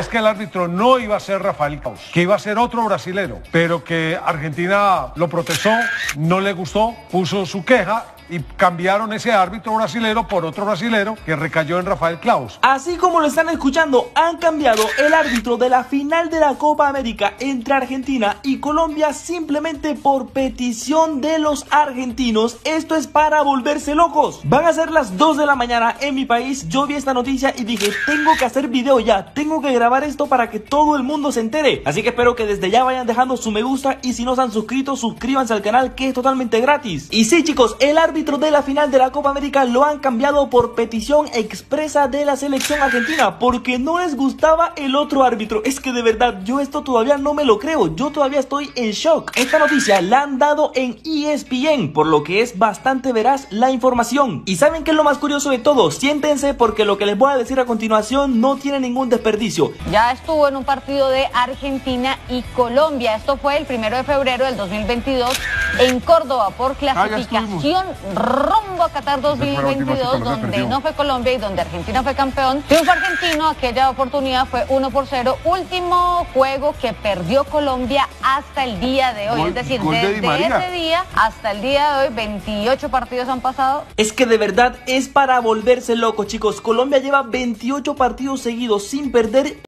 es que el árbitro no iba a ser Rafael Caos, que iba a ser otro brasilero, pero que Argentina lo protestó, no le gustó, puso su queja y cambiaron ese árbitro brasilero por otro brasilero que recayó en Rafael Klaus. Así como lo están escuchando, han cambiado el árbitro de la final de la Copa América entre Argentina y Colombia simplemente por petición de los argentinos. Esto es para volverse locos. Van a ser las 2 de la mañana en mi país. Yo vi esta noticia y dije, tengo que hacer video ya, tengo que grabar esto para que todo el mundo se entere. Así que espero que desde ya vayan dejando su me gusta y si no se han suscrito, suscríbanse al canal que es totalmente gratis. Y sí chicos, el árbitro de la final de la Copa América lo han cambiado por petición expresa de la selección argentina porque no les gustaba el otro árbitro. Es que de verdad yo esto todavía no me lo creo, yo todavía estoy en shock. Esta noticia la han dado en ESPN, por lo que es bastante veraz la información. Y saben que es lo más curioso de todo, siéntense porque lo que les voy a decir a continuación no tiene ningún desperdicio. Ya estuvo en un partido de Argentina y Colombia, esto fue el primero de febrero del 2022 en Córdoba por ah, clasificación rumbo a Qatar 2022, donde no fue Colombia y donde Argentina fue campeón. Triunfo argentino, aquella oportunidad fue 1 por 0. Último juego que perdió Colombia hasta el día de hoy. es decir, desde ese día hasta el día de hoy, 28 partidos han pasado. Es que de verdad es para volverse loco, chicos. Colombia lleva 28 partidos seguidos sin perder